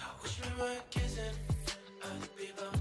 I wish we were kissing other people.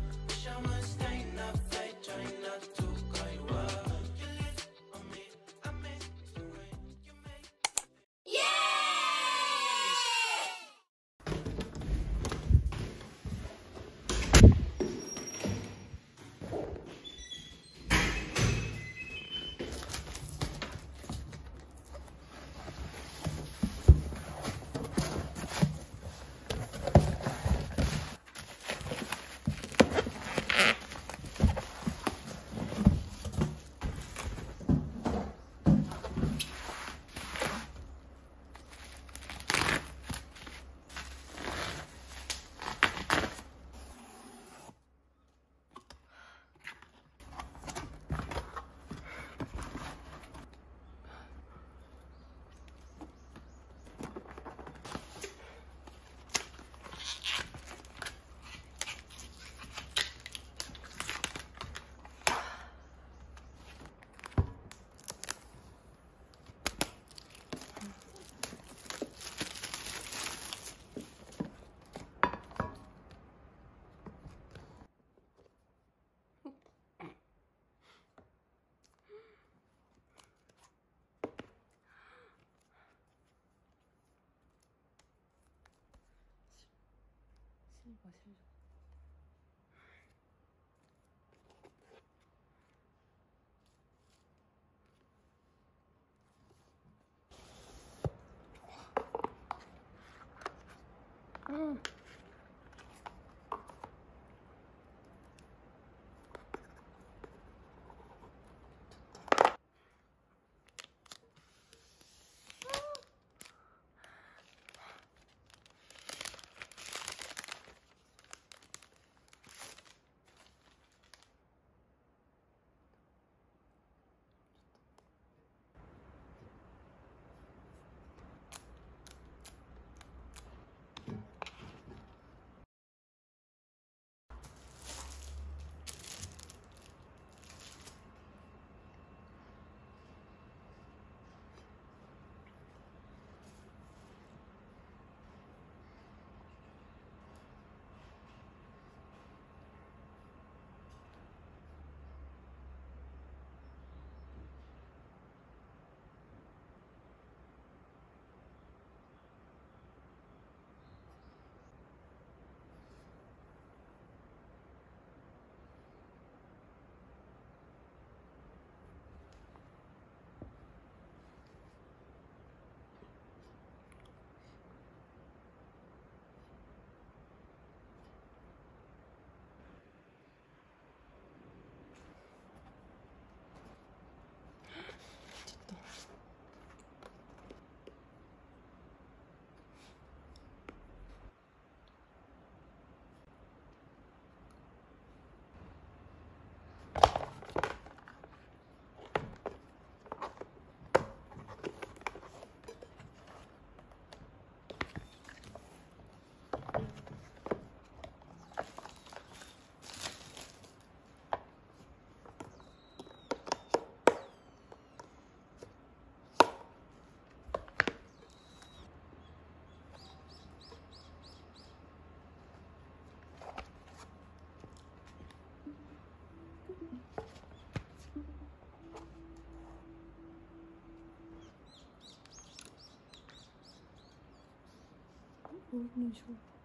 맛이 좋. 我跟你说。